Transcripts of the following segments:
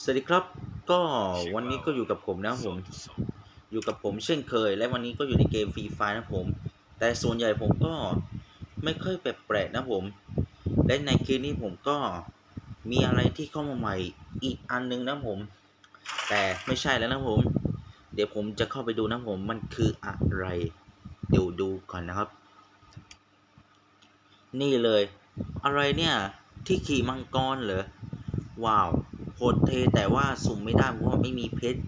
สวัสดีครับ ก็วันนี้ก็อยู่กับผมนะผม อยู่กับผมเช่นเคย และวันนี้ก็อยู่ในเกมฟรีไฟนะผม แต่ส่วนใหญ่ผมก็ไม่ค่อยแปลกๆนะผม และในคลิปนี้ผมก็มีอะไรที่เข้ามาใหม่อีกอันนึงนะผม แต่ไม่ใช่แล้วนะผม เดี๋ยวผมจะเข้าไปดูนะผม มันคืออะไร เดี๋ยวดูก่อนนะครับ นี่เลย อะไรเนี่ย ที่ขี่มังกรเหรอ ว้าว โคตรเท แต่ว่าสุ่มไม่ได้เพราะว่าไม่มีเพชร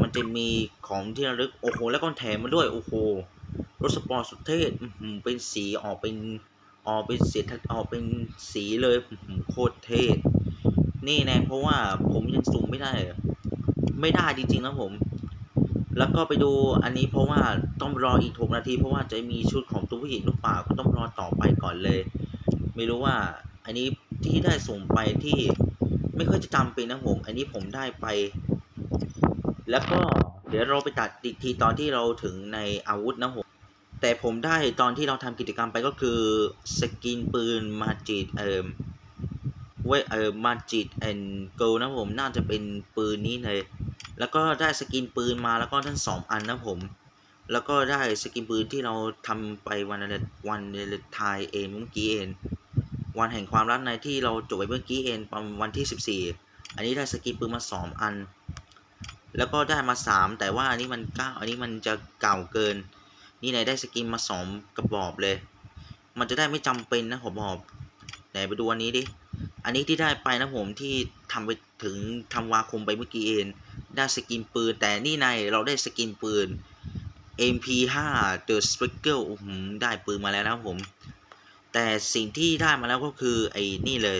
มันจะมีของที่ระลึก โอ้โห แล้วก็แถมมาด้วย โอ้โห รถสปอร์ตสุดเท่เป็นสีออกเป็นออกเป็นสีออกเป็นสีเลยโคตรเท่นี่แน่เพราะว่าผมยังสุ่มไม่ได้ ไม่ได้จริงๆนะผม แล้วก็ไปดูอันนี้เพราะว่าต้องรออีก6นาที เพราะว่าจะมีชุดของตัวผู้หญิงหรือเปล่าก็ต้องรอต่อไปก่อนเลย ไม่รู้ว่า อันนี้ที่ได้ส่งไปที่ ไม่ค่อยจะจำเป็นนะผม อันนี้ผมได้ไป แล้วก็เดี๋ยวเราไปตัดอีกทีตอนที่เราถึงในอาวุธนะผมแต่ผมได้ตอนที่เราทำกิจกรรมไปก็คือสกินปืนมาจิตเอ่อเวเอ่อมาจิตแอนเกิลนะผมน่าจะเป็นปืนนี้เลย แล้วก็ได้สกินปืนมาแล้วก็ทั้งสองอันนะผม แล้วก็ได้สกินปืนที่เราทำไปวันวันเลนไทายเองเมื่อกี้เอง วันแห่งความรักในที่เราจบไปเมื่อกี้เองประมาณวันที่ 14 อันนี้ได้สกินปืนมา 2 อัน แล้วก็ได้มา 3 แต่ว่าอันนี้มัน9อันนี้มันจะเก่าเกิน นี่ไหนได้สกินมา 2 กระบอกเลย มันจะได้ไม่จำเป็นนะผมบอกไหนไปดูอันนี้ดิ อันนี้ที่ได้ไปนะผมที่ทำไปถึงทำวาคมไปเมื่อกี้เองได้สกินปืน แต่นี่ในเราได้ skin ปืน MP5 The Sprinkle ได้ปืนมาแล้วนะผม แต่สิ่งที่ได้มาแล้วก็คือไอ้นี่เลย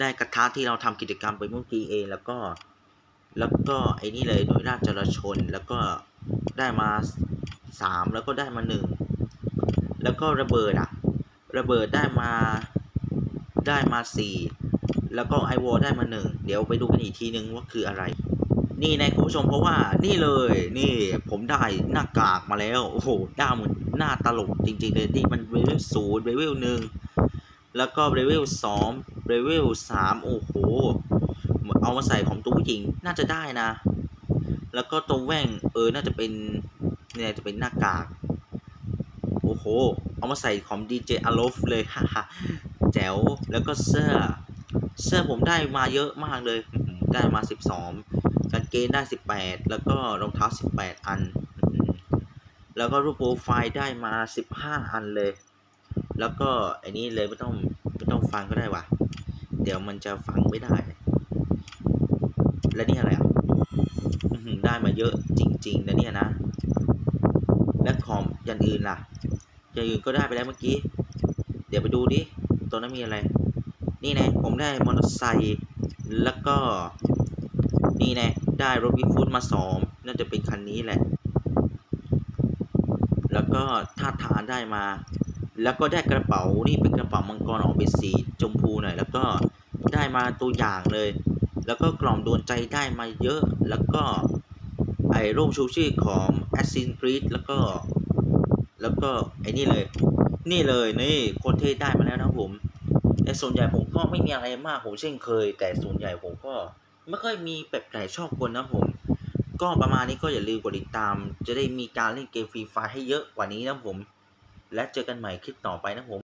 ได้กระทะที่เราทำกิจกรรมไปเมื่อกี้เองแล้วก็แล้วก็ไอ้นี่เลยหน่วยราชจรชนแล้วก็ได้มาสามแล้วก็ได้มาหนึ่งแล้วก็ระเบิดอะระเบิดได้มาได้มาสี่แล้วก็ ice wall ได้มาหนึ่งเดี๋ยวไปดูกันอีกทีนึงว่าคืออะไร นี่นะคุณผู้ชมเพราะว่านี่เลยนี่ผมได้หน้ากากมาแล้ว โอ้โหหน้าเหมือนหน้าตลกจริงๆเลยนี่มันเลเวลศูนย์เลเวลหนึ่งแล้วก็เลเวลสองเลเวลสามโอ้โห เอามาใส่ของตัวผู้หญิงน่าจะได้นะ แล้วก็ตรงแว่นเออน่าจะเป็นเนี่ยจะเป็นหน้ากาก โอ้โห เอามาใส่ของ DJ Alok เลยฮ่าฮ่าแจ๋วแล้วก็เสื้อ เสื้อผมได้มาเยอะมากเลยอื้อหือได้มา 12 กางเกงได้ 18 แล้วก็รองเท้า 18 อันอื้อหือแล้วก็รูปโปรไฟล์ได้มา 15 อันเลย แล้วก็ไอ้นี้เลยไม่ต้องไม่ต้องฟังก็ได้วะเดี๋ยวมันจะฟังไม่ได้ และนี่อะไรอะได้มาเยอะจริงๆนะเนี่ยนะ และของอย่างอื่นล่ะอย่างอื่นก็ได้ไปแล้วเมื่อกี้ เดี๋ยวไปดูดิตัวนั้นมีอะไร นี่นะผมได้มอเตอร์ไซค์แล้วก็นี่นะ ได้รถวิฟูดมาสองน่าจะเป็นคันนี้แหละ แล้วก็ท่าทางได้มา แล้วก็ได้กระเป๋านี่เป็นกระเป๋ามังกรออกเป็นสีชมพูหน่อยแล้วก็ได้มาตัวอย่างเลย แล้วก็กล่องดวลใจได้มาเยอะ แล้วก็ไอ้รูปชูชื่อของ a s s i n Creed แล้วก็ แล้วก็ไอ้นี่เลย นี่เลยนี่โคตรเท่ได้มาแล้วนะผมแต่ส่วนใหญ่ผมก็ไม่มีอะไรมากผมเช่นเคย แต่ส่วนใหญ่ผมก็ ไม่ค่อยมีแปลกๆชอบคนนะผม ก็ประมาณนี้ก็อย่าลืมกดติดตาม จะได้มีการเล่นเกมฟรีไฟให้เยอะกว่านี้นะผม และเจอกันใหม่คลิปต่อไปนะผม